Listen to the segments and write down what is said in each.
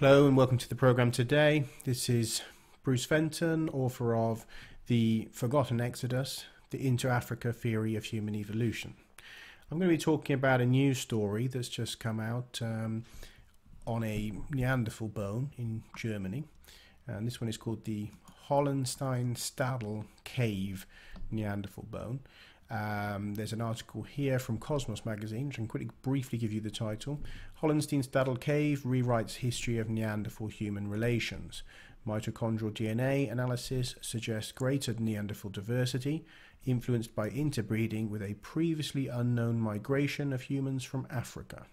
Hello and welcome to the program today. This is Bruce Fenton, author of The Forgotten Exodus The Into Africa Theory of Human Evolution. I'm going to be talking about a news story that's just come out um, on a Neanderthal bone in Germany. And this one is called the Hohlenstein Stadel Cave Neanderthal bone. Um, there's an article here from Cosmos magazine, which I can quickly briefly give you the title. Hohlenstein Stadel Cave rewrites history of Neanderthal human relations. Mitochondrial DNA analysis suggests greater Neanderthal diversity, influenced by interbreeding with a previously unknown migration of humans from Africa.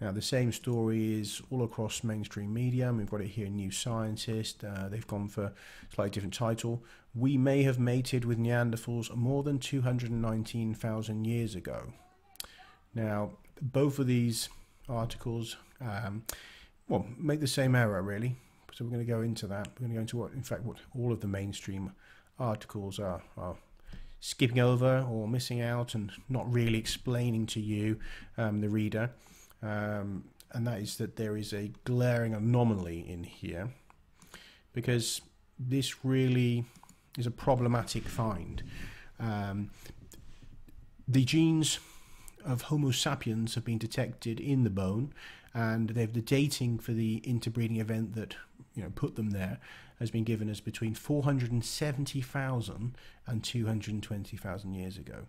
Now, the same story is all across mainstream media. We've got it here in New Scientist. Uh, they've gone for a slightly different title. We may have mated with Neanderthals more than 219,000 years ago. Now, both of these articles, um, well, make the same error, really. So we're going to go into that. We're going to go into what, in fact, what all of the mainstream articles are, are skipping over or missing out and not really explaining to you, um, the reader um, and that is that there is a glaring anomaly in here because this really is a problematic find. Um, the genes of Homo sapiens have been detected in the bone, and they've the dating for the interbreeding event that you know put them there has been given as between 470,000 and 220,000 years ago.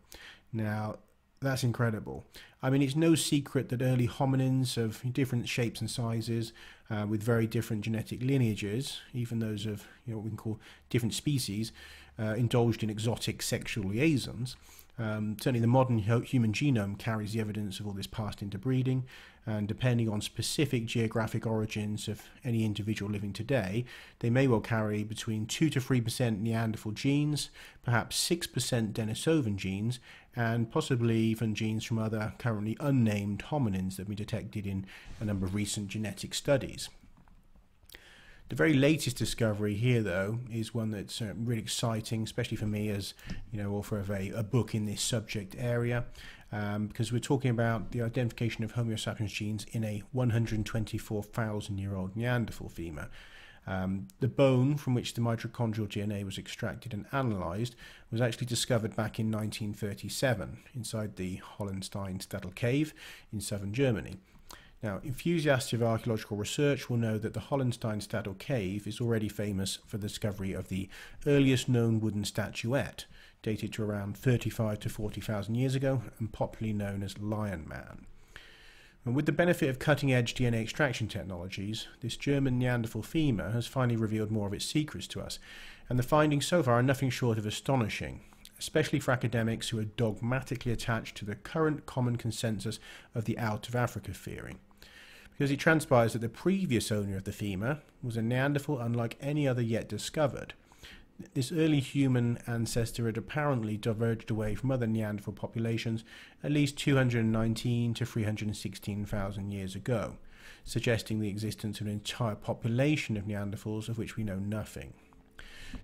Now, that's incredible. I mean, it's no secret that early hominins of different shapes and sizes, uh, with very different genetic lineages, even those of you know what we can call different species, uh, indulged in exotic sexual liaisons. Um, certainly, the modern human genome carries the evidence of all this past interbreeding, and depending on specific geographic origins of any individual living today, they may well carry between 2 to 3% Neanderthal genes, perhaps 6% Denisovan genes, and possibly even genes from other currently unnamed hominins that have been detected in a number of recent genetic studies. The very latest discovery here, though, is one that's uh, really exciting, especially for me as you know author of a, a book in this subject area, um, because we're talking about the identification of Homo sapiens genes in a 124,000-year-old Neanderthal femur. Um, the bone from which the mitochondrial DNA was extracted and analysed was actually discovered back in 1937 inside the Hohlenstein Stadel cave in southern Germany. Now, enthusiasts of archaeological research will know that the Hohlenstein Stadel cave is already famous for the discovery of the earliest known wooden statuette, dated to around 35 to 40,000 years ago and popularly known as Lion Man. And with the benefit of cutting edge DNA extraction technologies, this German Neanderthal femur has finally revealed more of its secrets to us, and the findings so far are nothing short of astonishing, especially for academics who are dogmatically attached to the current common consensus of the out of Africa theory because it transpires that the previous owner of the femur was a Neanderthal unlike any other yet discovered. This early human ancestor had apparently diverged away from other Neanderthal populations at least 219 to 316,000 years ago, suggesting the existence of an entire population of Neanderthals of which we know nothing.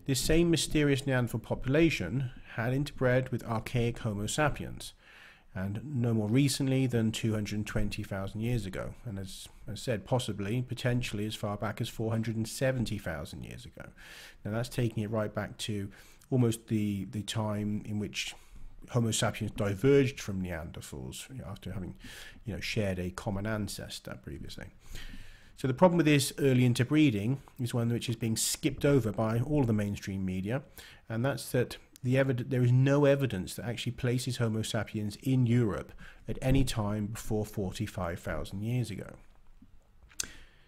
This same mysterious Neanderthal population had interbred with archaic Homo sapiens, and no more recently than 220,000 years ago, and as I said, possibly, potentially as far back as 470,000 years ago. Now that's taking it right back to almost the, the time in which Homo sapiens diverged from Neanderthals after having you know, shared a common ancestor previously. So the problem with this early interbreeding is one which is being skipped over by all of the mainstream media, and that's that the evid- there is no evidence that actually places Homo sapiens in Europe at any time before 45,000 years ago.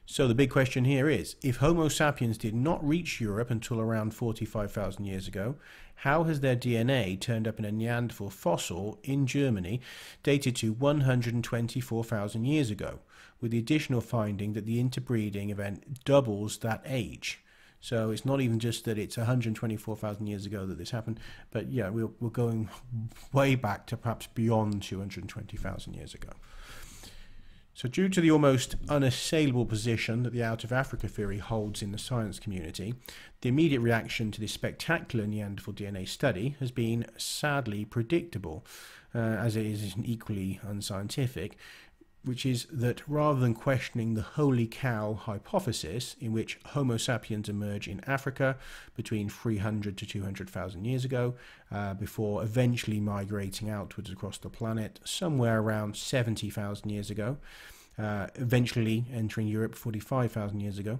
So the big question here is if Homo sapiens did not reach Europe until around 45,000 years ago, how has their DNA turned up in a Neanderthal fossil in Germany dated to 124,000 years ago, with the additional finding that the interbreeding event doubles that age? So it's not even just that it's 124,000 years ago that this happened, but yeah, we're, we're going way back to perhaps beyond 220,000 years ago. So, due to the almost unassailable position that the out of Africa theory holds in the science community, the immediate reaction to this spectacular Neanderthal DNA study has been sadly predictable, uh, as it is equally unscientific, which is that rather than questioning the holy cow hypothesis, in which Homo sapiens emerge in Africa between 300 to 200,000 years ago, uh, before eventually migrating outwards across the planet somewhere around 70,000 years ago, uh, eventually entering Europe 45,000 years ago.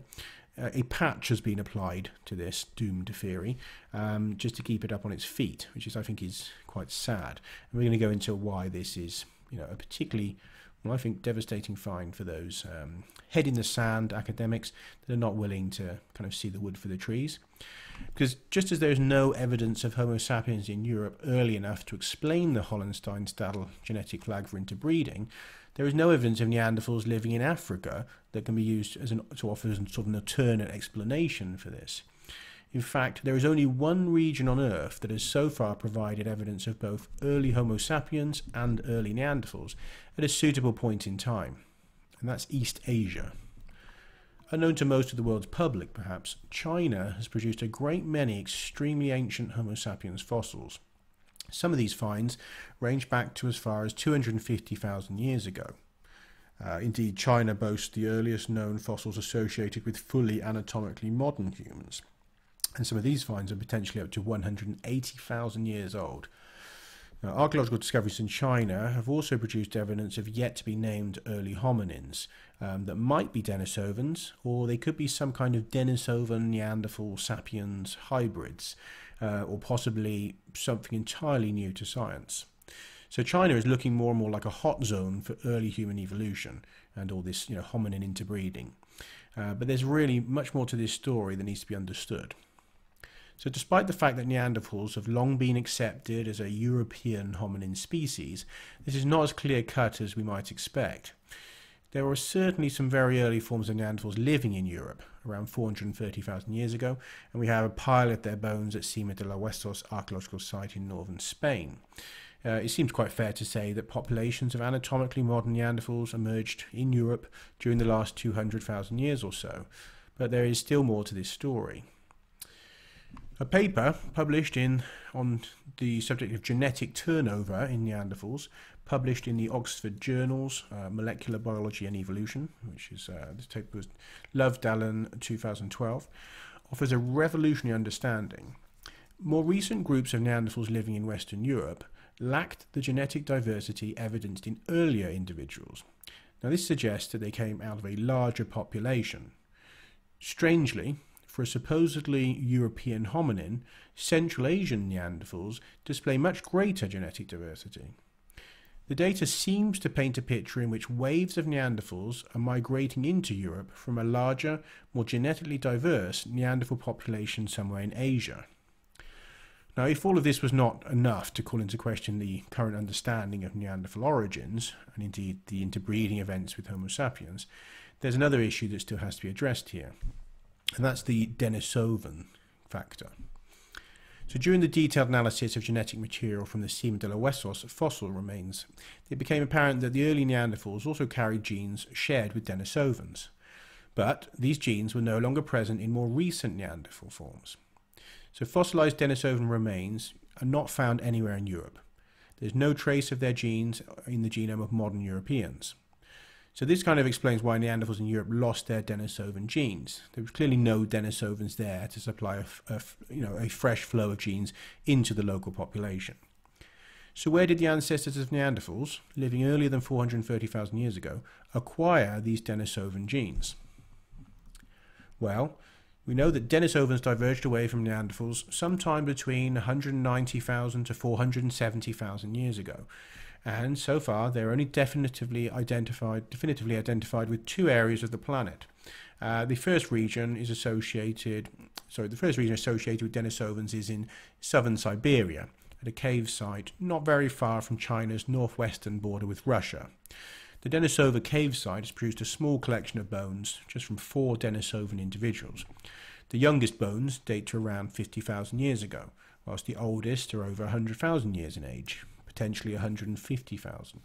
Uh, a patch has been applied to this doomed theory um, just to keep it up on its feet, which is, I think, is quite sad. And we're going to go into why this is, you know, a particularly well, I think devastating find for those um, head in the sand academics that are not willing to kind of see the wood for the trees. Because just as there's no evidence of Homo sapiens in Europe early enough to explain the Hohlenstein-Stadel genetic lag for interbreeding, there is no evidence of Neanderthals living in Africa that can be used as an, to offer as sort of an alternate explanation for this. In fact, there is only one region on Earth that has so far provided evidence of both early Homo sapiens and early Neanderthals at a suitable point in time, and that's East Asia. Unknown to most of the world's public, perhaps, China has produced a great many extremely ancient Homo sapiens fossils. Some of these finds range back to as far as 250,000 years ago. Uh, indeed, China boasts the earliest known fossils associated with fully anatomically modern humans and some of these finds are potentially up to 180,000 years old. Now, archaeological discoveries in China have also produced evidence of yet to be named early hominins um, that might be Denisovans, or they could be some kind of Denisovan Neanderthal sapiens hybrids, uh, or possibly something entirely new to science. So China is looking more and more like a hot zone for early human evolution and all this, you know, hominin interbreeding. Uh, but there's really much more to this story that needs to be understood. So, despite the fact that Neanderthals have long been accepted as a European hominin species, this is not as clear cut as we might expect. There were certainly some very early forms of Neanderthals living in Europe, around 430,000 years ago, and we have a pile of their bones at Sima de la Huesos archaeological site in northern Spain. Uh, it seems quite fair to say that populations of anatomically modern Neanderthals emerged in Europe during the last 200,000 years or so, but there is still more to this story. A paper published in on the subject of genetic turnover in Neanderthals, published in the Oxford Journals, uh, Molecular Biology and Evolution, which is uh, paper was Love Dalén 2012, offers a revolutionary understanding. More recent groups of Neanderthals living in Western Europe lacked the genetic diversity evidenced in earlier individuals. Now, this suggests that they came out of a larger population. Strangely, for a supposedly European hominin, Central Asian Neanderthals display much greater genetic diversity. The data seems to paint a picture in which waves of Neanderthals are migrating into Europe from a larger, more genetically diverse Neanderthal population somewhere in Asia. Now, if all of this was not enough to call into question the current understanding of Neanderthal origins, and indeed the interbreeding events with Homo sapiens, there's another issue that still has to be addressed here and that's the Denisovan factor. So during the detailed analysis of genetic material from the Sima de los Huesos fossil remains, it became apparent that the early Neanderthals also carried genes shared with Denisovans. But these genes were no longer present in more recent Neanderthal forms. So fossilized Denisovan remains are not found anywhere in Europe. There's no trace of their genes in the genome of modern Europeans. So this kind of explains why Neanderthals in Europe lost their Denisovan genes. There was clearly no Denisovans there to supply a, a, you know, a fresh flow of genes into the local population. So where did the ancestors of Neanderthals, living earlier than 430,000 years ago, acquire these Denisovan genes? Well, we know that Denisovans diverged away from Neanderthals sometime between 190,000 to 470,000 years ago, and so far they're only definitively identified, definitively identified with two areas of the planet. Uh, the first region is associated, sorry, the first region associated with Denisovans is in southern Siberia, at a cave site not very far from China's northwestern border with Russia. The Denisova cave site has produced a small collection of bones just from four Denisovan individuals. The youngest bones date to around 50,000 years ago, whilst the oldest are over 100,000 years in age potentially 150,000.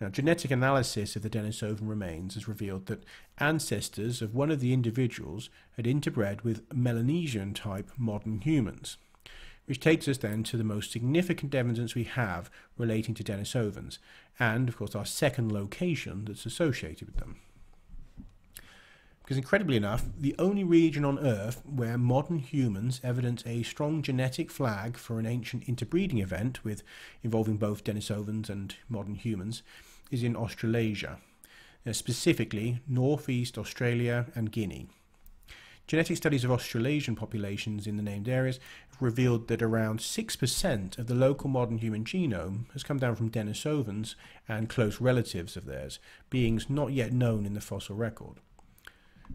Now, genetic analysis of the Denisovan remains has revealed that ancestors of one of the individuals had interbred with Melanesian type modern humans, which takes us then to the most significant evidence we have relating to Denisovans, and of course our second location that's associated with them. Because incredibly enough, the only region on Earth where modern humans evidence a strong genetic flag for an ancient interbreeding event with involving both Denisovans and modern humans is in Australasia, uh, specifically northeast Australia and Guinea. Genetic studies of Australasian populations in the named areas have revealed that around 6% of the local modern human genome has come down from Denisovans and close relatives of theirs, beings not yet known in the fossil record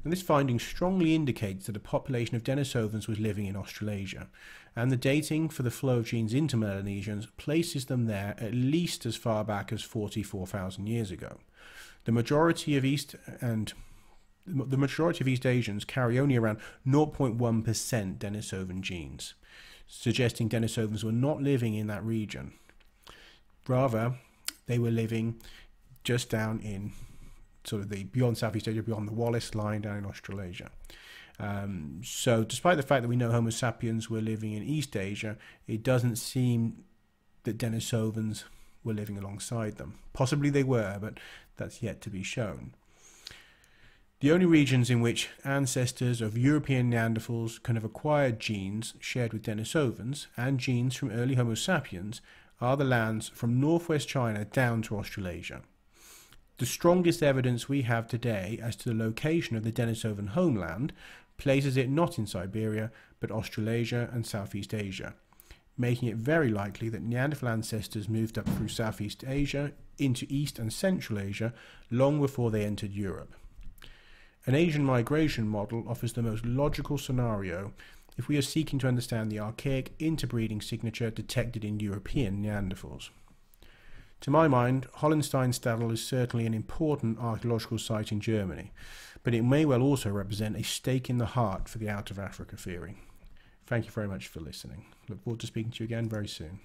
and this finding strongly indicates that a population of Denisovans was living in Australasia, and the dating for the flow of genes into Melanesians places them there at least as far back as 44,000 years ago. The majority of East and the majority of East Asians carry only around 0.1% Denisovan genes, suggesting Denisovans were not living in that region. Rather, they were living just down in sort of the beyond Southeast Asia, beyond the Wallace line down in Australasia. Um, so, despite the fact that we know Homo sapiens were living in East Asia, it doesn't seem that Denisovans were living alongside them. Possibly they were, but that's yet to be shown. The only regions in which ancestors of European Neanderthals can have acquired genes shared with Denisovans and genes from early Homo sapiens are the lands from northwest China down to Australasia. The strongest evidence we have today as to the location of the Denisovan homeland places it not in Siberia, but Australasia and Southeast Asia, making it very likely that Neanderthal ancestors moved up through Southeast Asia into East and Central Asia long before they entered Europe. An Asian migration model offers the most logical scenario if we are seeking to understand the archaic interbreeding signature detected in European Neanderthals. To my mind, Hohlenstein-Stadel is certainly an important archaeological site in Germany, but it may well also represent a stake in the heart for the out of Africa theory. Thank you very much for listening. Look forward to speaking to you again very soon.